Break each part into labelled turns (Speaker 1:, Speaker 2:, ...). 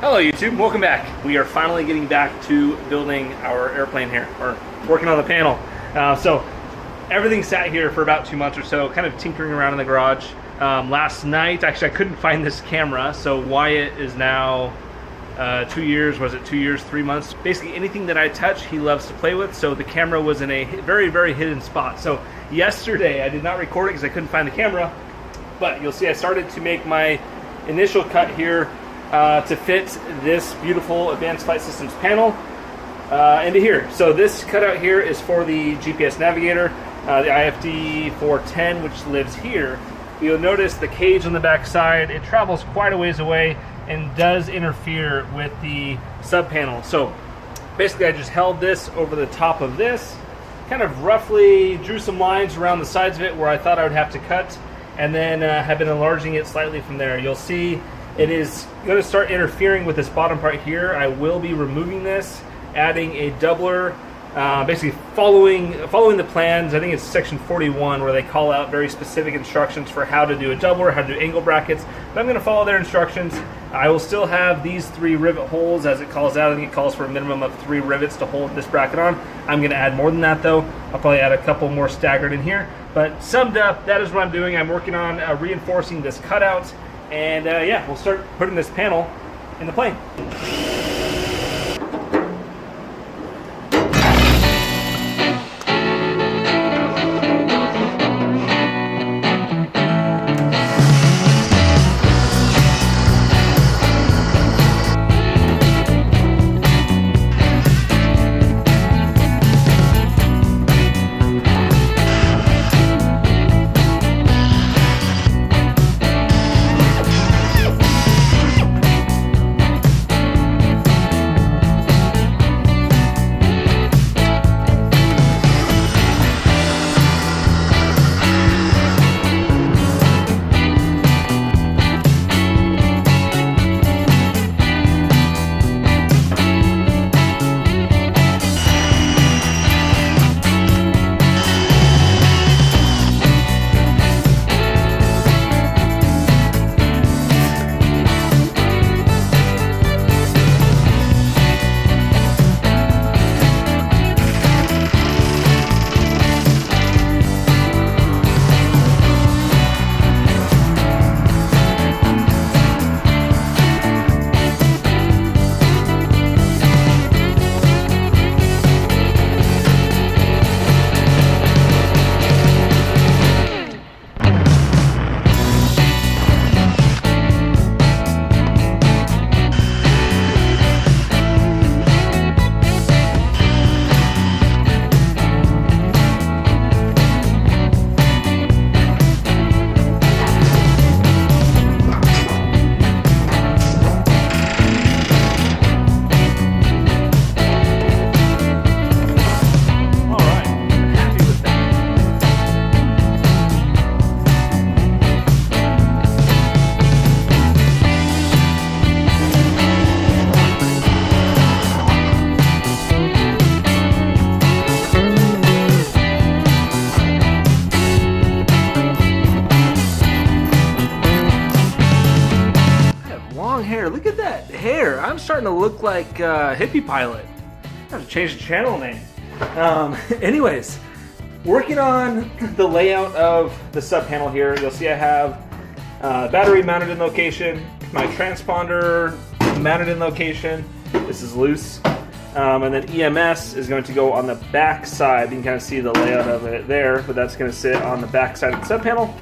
Speaker 1: Hello YouTube, welcome back. We are finally getting back to building our airplane here, or working on the panel. Uh, so everything sat here for about two months or so, kind of tinkering around in the garage. Um, last night, actually I couldn't find this camera, so Wyatt is now uh, two years, was it two years, three months? Basically anything that I touch, he loves to play with, so the camera was in a very, very hidden spot. So yesterday I did not record it because I couldn't find the camera, but you'll see I started to make my initial cut here uh, to fit this beautiful Advanced Flight Systems panel uh, into here. So this cutout here is for the GPS navigator, uh, the IFD 410, which lives here. You'll notice the cage on the back side, it travels quite a ways away and does interfere with the sub panel. So basically I just held this over the top of this, kind of roughly drew some lines around the sides of it where I thought I would have to cut, and then uh, have been enlarging it slightly from there. You'll see it is going to start interfering with this bottom part here. I will be removing this, adding a doubler, uh, basically following following the plans. I think it's section 41 where they call out very specific instructions for how to do a doubler, how to do angle brackets. But I'm going to follow their instructions. I will still have these three rivet holes as it calls out. I think it calls for a minimum of three rivets to hold this bracket on. I'm going to add more than that though. I'll probably add a couple more staggered in here. But summed up, that is what I'm doing. I'm working on uh, reinforcing this cutout. And uh, yeah, we'll start putting this panel in the plane. Hair. I'm starting to look like uh, hippie pilot. I have to change the channel name. Um, anyways, working on the layout of the sub panel here. You'll see I have uh, battery mounted in location, my transponder mounted in location. This is loose. Um, and then EMS is going to go on the back side. You can kind of see the layout of it there, but that's going to sit on the back side of the sub panel.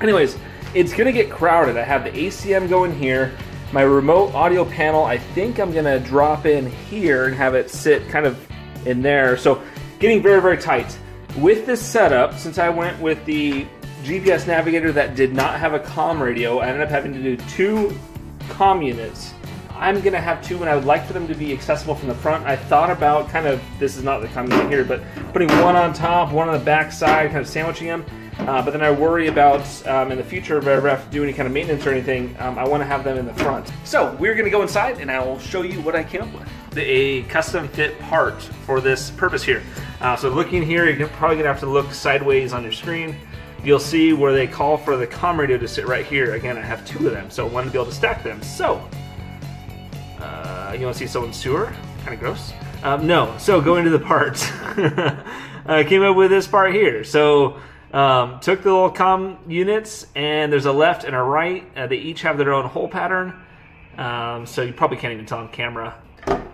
Speaker 1: Anyways, it's gonna get crowded. I have the ACM going here. My remote audio panel, I think I'm gonna drop in here and have it sit kind of in there. So getting very, very tight. With this setup, since I went with the GPS navigator that did not have a comm radio, I ended up having to do two comm units. I'm gonna have two, and I would like for them to be accessible from the front. I thought about kind of this is not the comm unit here, but putting one on top, one on the back side, kind of sandwiching them. Uh, but then I worry about um, in the future if I ever have to do any kind of maintenance or anything, um, I want to have them in the front. So we're going to go inside and I will show you what I came up with. A custom fit part for this purpose here. Uh, so looking here, you're probably going to have to look sideways on your screen. You'll see where they call for the com radio to sit right here. Again, I have two of them, so I wanted to be able to stack them. So, uh, you want to see someone's sewer? Kind of gross. Um, no, so going to the parts. I came up with this part here. So um, took the little com units, and there's a left and a right. Uh, they each have their own hole pattern. Um, so you probably can't even tell on camera.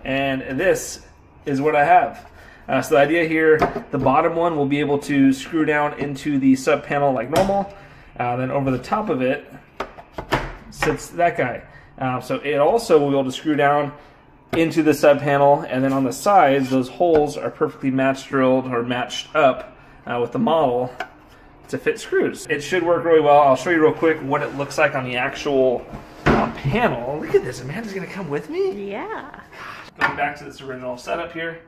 Speaker 1: And this is what I have. Uh, so the idea here, the bottom one will be able to screw down into the sub panel like normal. Uh, then over the top of it sits that guy. Uh, so it also will be able to screw down into the sub panel, and then on the sides, those holes are perfectly match drilled or matched up uh, with the model to fit screws. It should work really well. I'll show you real quick what it looks like on the actual uh, panel. Look at this, Amanda's gonna come with me?
Speaker 2: Yeah.
Speaker 1: Going back to this original setup here,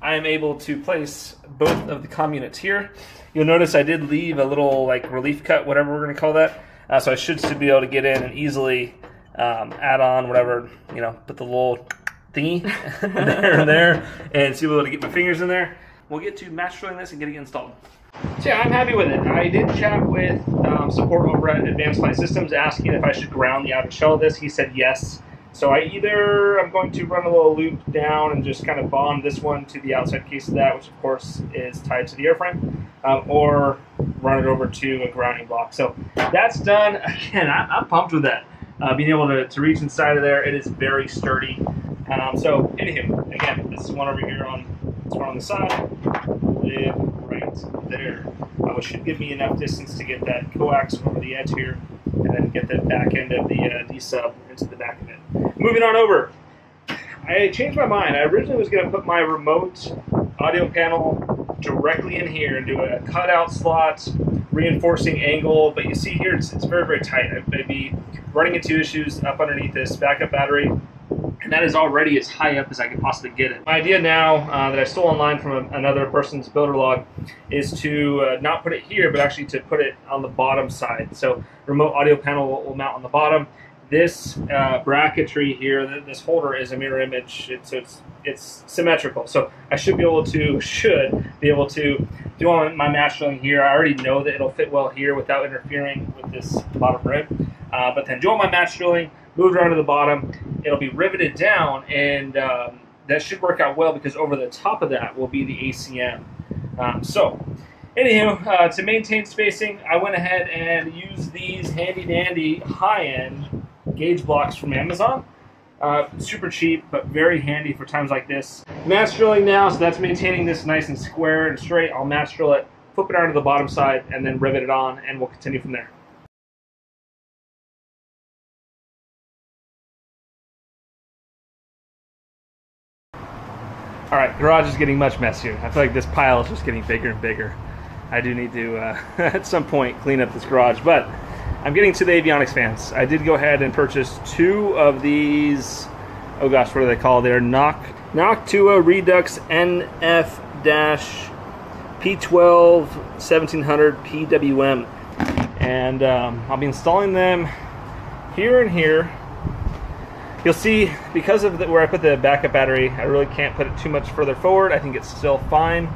Speaker 1: I am able to place both of the com units here. You'll notice I did leave a little like relief cut, whatever we're gonna call that. Uh, so I should still be able to get in and easily um, add on whatever, you know, put the little thingy there and there and see able to get my fingers in there. We'll get to mastering this and getting it installed. So yeah, I'm happy with it. I did chat with um, support over at Advanced Flight Systems asking if I should ground the outer shell of this. He said yes. So I either I'm going to run a little loop down and just kind of bond this one to the outside case of that, which of course is tied to the airframe, um, or run it over to a grounding block. So that's done. Again, I, I'm pumped with that. Uh, being able to, to reach inside of there, it is very sturdy. Um, so, anywho, again, this is one over here on this one on the side, live right there, uh, which should give me enough distance to get that coax over the edge here, and then get the back end of the uh, D sub into the back of it. Moving on over, I changed my mind. I originally was going to put my remote audio panel directly in here and do a cutout slot, reinforcing angle, but you see here it's, it's very, very tight. I'd be running into issues up underneath this backup battery, and that is already as high up as I could possibly get it. My idea now uh, that I stole online from a, another person's builder log is to uh, not put it here, but actually to put it on the bottom side. So remote audio panel will, will mount on the bottom. This uh, bracketry here, this holder is a mirror image. It's, it's it's symmetrical, so I should be able to should be able to do all my match drilling here. I already know that it'll fit well here without interfering with this bottom rib. Uh, but then do all my match drilling, move around to the bottom. It'll be riveted down, and um, that should work out well because over the top of that will be the ACM. Um, so, anywho, uh, to maintain spacing, I went ahead and used these handy dandy high-end gauge blocks from Amazon. Uh, super cheap, but very handy for times like this. Match drilling now, so that's maintaining this nice and square and straight. I'll match drill it, flip it around to the bottom side, and then rivet it on, and we'll continue from there. All right, garage is getting much messier. I feel like this pile is just getting bigger and bigger. I do need to, uh, at some point, clean up this garage, but I'm getting to the avionics fans. I did go ahead and purchase two of these, oh gosh, what are they called? They're Noc, Noctua Redux NF P12 1700 PWM. And um, I'll be installing them here and here You'll see, because of the, where I put the backup battery, I really can't put it too much further forward. I think it's still fine.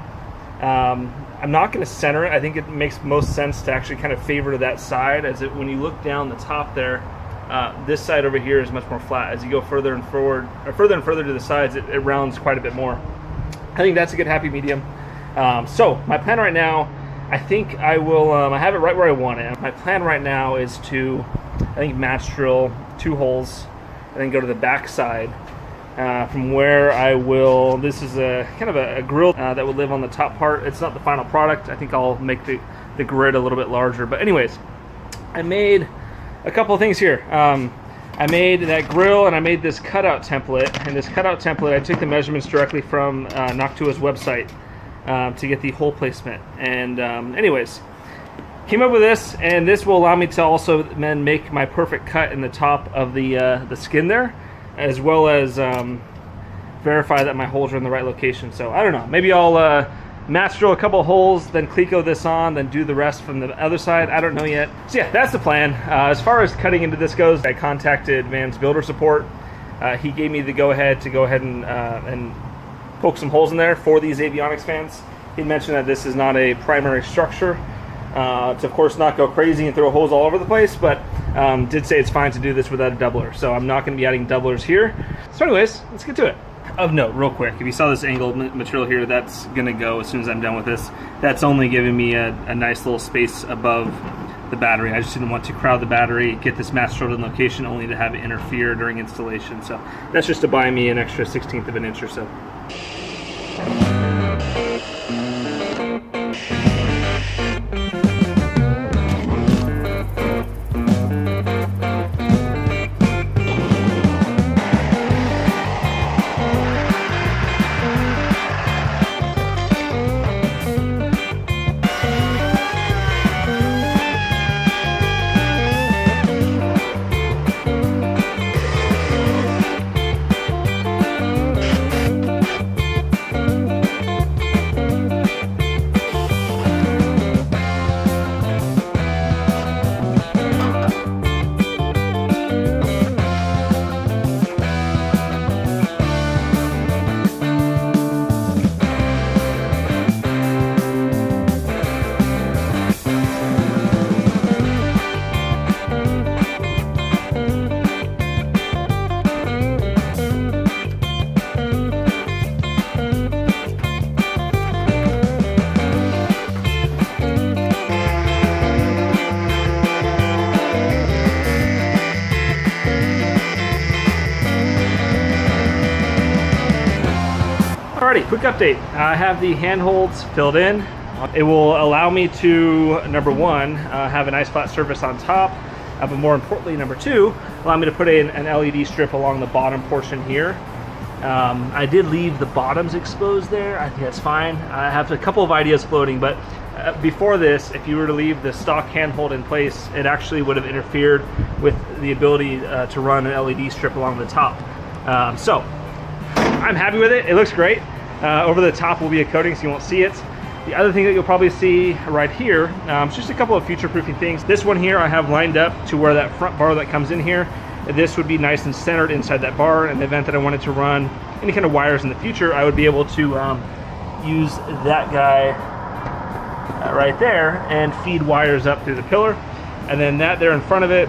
Speaker 1: Um, I'm not going to center it. I think it makes most sense to actually kind of favor to that side, as it, when you look down the top there, uh, this side over here is much more flat. As you go further and forward, or further and further to the sides, it, it rounds quite a bit more. I think that's a good happy medium. Um, so my plan right now, I think I will. Um, I have it right where I want it. My plan right now is to, I think, match drill two holes and then go to the back side uh, from where I will. This is a kind of a, a grill uh, that would live on the top part. It's not the final product. I think I'll make the, the grid a little bit larger. But anyways, I made a couple of things here. Um, I made that grill and I made this cutout template. And this cutout template, I took the measurements directly from uh, Noctua's website um, to get the hole placement. And um, anyways, came up with this, and this will allow me to also then make my perfect cut in the top of the uh, the skin there, as well as um, verify that my holes are in the right location. So I don't know. Maybe I'll uh, match drill a couple holes, then Cleco this on, then do the rest from the other side. I don't know yet. So yeah, that's the plan. Uh, as far as cutting into this goes, I contacted Van's builder support. Uh, he gave me the go-ahead to go ahead and, uh, and poke some holes in there for these avionics fans. He mentioned that this is not a primary structure. Uh, to of course not go crazy and throw holes all over the place, but um, did say it's fine to do this without a doubler. So I'm not going to be adding doublers here. So anyways, let's get to it. Of note, real quick, if you saw this angled material here, that's going to go as soon as I'm done with this. That's only giving me a, a nice little space above the battery. I just didn't want to crowd the battery, get this mass in location only to have it interfere during installation. So that's just to buy me an extra 16th of an inch or so. Quick update. I have the handholds filled in. It will allow me to, number one, uh, have a nice flat surface on top, uh, but more importantly, number two, allow me to put in an LED strip along the bottom portion here. Um, I did leave the bottoms exposed there. I think that's fine. I have a couple of ideas floating, but uh, before this, if you were to leave the stock handhold in place, it actually would have interfered with the ability uh, to run an LED strip along the top. Um, so I'm happy with it. It looks great. Uh, over the top will be a coating so you won't see it. The other thing that you'll probably see right here, um, just a couple of future-proofing things. This one here I have lined up to where that front bar that comes in here, this would be nice and centered inside that bar. In the event that I wanted to run any kind of wires in the future, I would be able to um, use that guy uh, right there and feed wires up through the pillar. And then that there in front of it,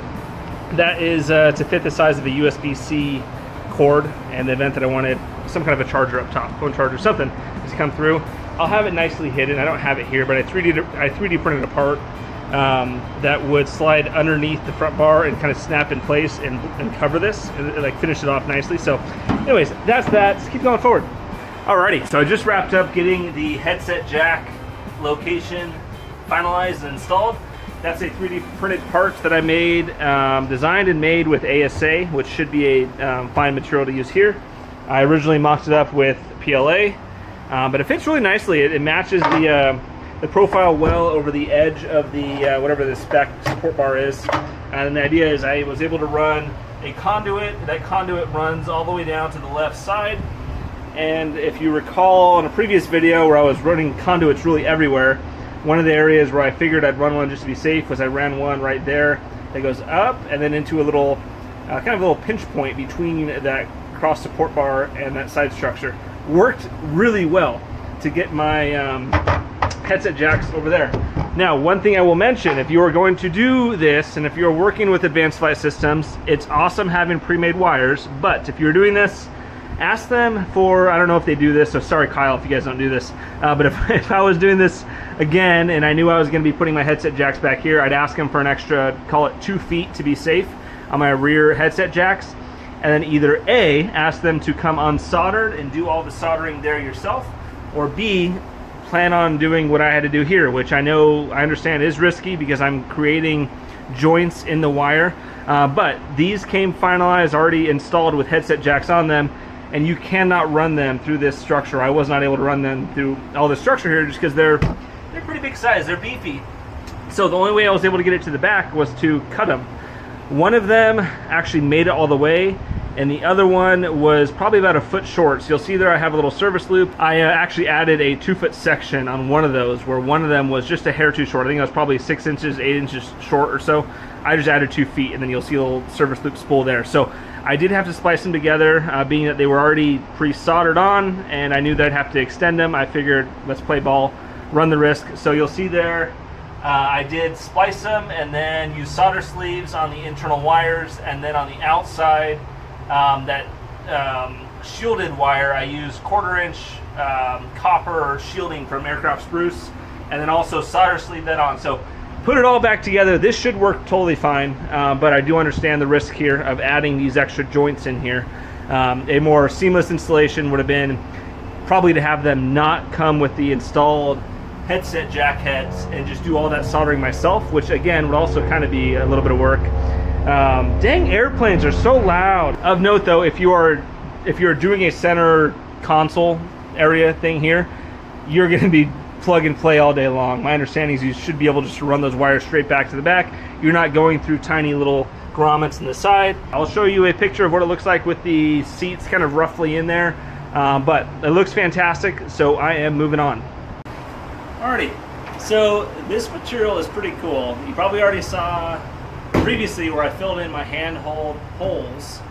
Speaker 1: that is uh, to fit the size of a USB-C cord in the event that I wanted some kind of a charger up top, phone charger, something to come through. I'll have it nicely hidden. I don't have it here, but I 3D I 3D printed a part um, that would slide underneath the front bar and kind of snap in place and, and cover this and, and like finish it off nicely. So, anyways, that's that. Let's keep going forward. Alrighty, so I just wrapped up getting the headset jack location finalized and installed. That's a 3D printed part that I made, um, designed and made with ASA, which should be a um, fine material to use here. I originally mocked it up with PLA, um, but it fits really nicely. It, it matches the uh, the profile well over the edge of the uh, whatever the spec support bar is. And the idea is I was able to run a conduit. That conduit runs all the way down to the left side. And if you recall in a previous video where I was running conduits really everywhere, one of the areas where I figured I'd run one just to be safe was I ran one right there that goes up and then into a little, uh, kind of a little pinch point between that cross support bar and that side structure. Worked really well to get my um, headset jacks over there. Now, one thing I will mention, if you are going to do this, and if you're working with advanced flight systems, it's awesome having pre-made wires, but if you're doing this, ask them for, I don't know if they do this, so sorry Kyle if you guys don't do this, uh, but if, if I was doing this again and I knew I was gonna be putting my headset jacks back here, I'd ask them for an extra, call it two feet to be safe on my rear headset jacks and then either A, ask them to come unsoldered and do all the soldering there yourself, or B, plan on doing what I had to do here, which I know, I understand is risky because I'm creating joints in the wire, uh, but these came finalized, already installed with headset jacks on them, and you cannot run them through this structure. I was not able to run them through all the structure here just because they're, they're pretty big size, they're beefy. So the only way I was able to get it to the back was to cut them. One of them actually made it all the way, and the other one was probably about a foot short. So you'll see there I have a little service loop. I uh, actually added a two foot section on one of those where one of them was just a hair too short. I think it was probably six inches, eight inches short or so. I just added two feet and then you'll see a little service loop spool there. So I did have to splice them together, uh, being that they were already pre-soldered on and I knew that I'd have to extend them. I figured let's play ball, run the risk. So you'll see there uh, I did splice them and then use solder sleeves on the internal wires and then on the outside um, that um, shielded wire, I use quarter inch um, copper shielding from Aircraft Spruce, and then also solder sleeve that on. So put it all back together. This should work totally fine, uh, but I do understand the risk here of adding these extra joints in here. Um, a more seamless installation would have been probably to have them not come with the installed headset jack heads and just do all that soldering myself, which again would also kind of be a little bit of work. Um, dang airplanes are so loud. Of note though, if you are if you're doing a center console area thing here, you're going to be plug and play all day long. My understanding is you should be able to just run those wires straight back to the back. You're not going through tiny little grommets in the side. I'll show you a picture of what it looks like with the seats kind of roughly in there. Um, but it looks fantastic, so I am moving on. Alrighty, so this material is pretty cool. You probably already saw previously where I filled in my handhold holes.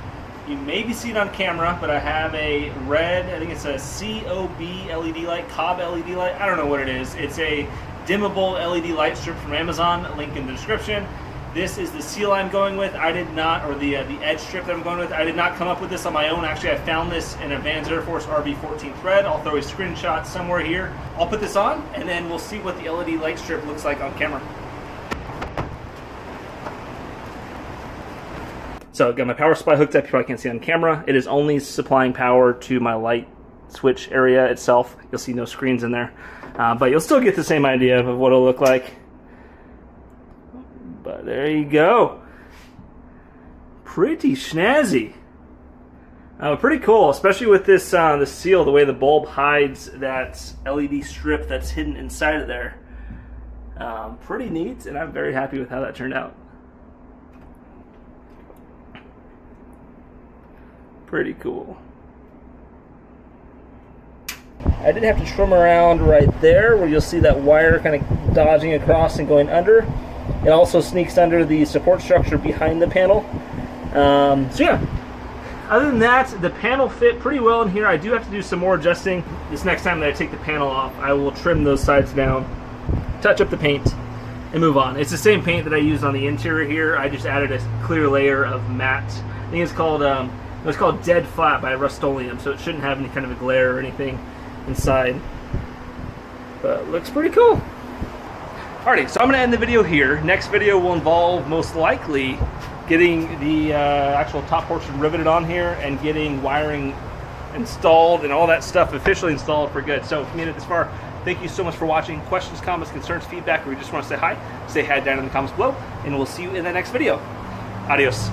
Speaker 1: You maybe see it on camera, but I have a red, I think it's a COB LED light, Cobb LED light, I don't know what it is. It's a dimmable LED light strip from Amazon, link in the description. This is the seal I'm going with. I did not, or the uh, the edge strip that I'm going with. I did not come up with this on my own. Actually, I found this in a Vans Air Force RV-14 thread. I'll throw a screenshot somewhere here. I'll put this on, and then we'll see what the LED light strip looks like on camera. So I've got my power supply hooked up. You probably can't see on camera. It is only supplying power to my light switch area itself. You'll see no screens in there. Uh, but you'll still get the same idea of what it'll look like. But there you go. Pretty snazzy. Uh, pretty cool, especially with this uh, the seal, the way the bulb hides that LED strip that's hidden inside of there. Um, pretty neat, and I'm very happy with how that turned out. Pretty cool. I did have to trim around right there where you'll see that wire kind of dodging across and going under. It also sneaks under the support structure behind the panel. Um, so yeah, other than that, the panel fit pretty well in here. I do have to do some more adjusting. This next time that I take the panel off, I will trim those sides down, touch up the paint, and move on. It's the same paint that I used on the interior here. I just added a clear layer of matte. I think it's called um, it's called Dead Flat by Rust-Oleum, so it shouldn't have any kind of a glare or anything inside. But looks pretty cool. Alrighty, so I'm going to end the video here. Next video will involve most likely getting the uh, actual top portion riveted on here and getting wiring installed and all that stuff officially installed for good. So if you made it this far, thank you so much for watching. Questions, comments, concerns, feedback, or you just want to say hi, say hi down in the comments below, and we'll see you in the next video. Adios.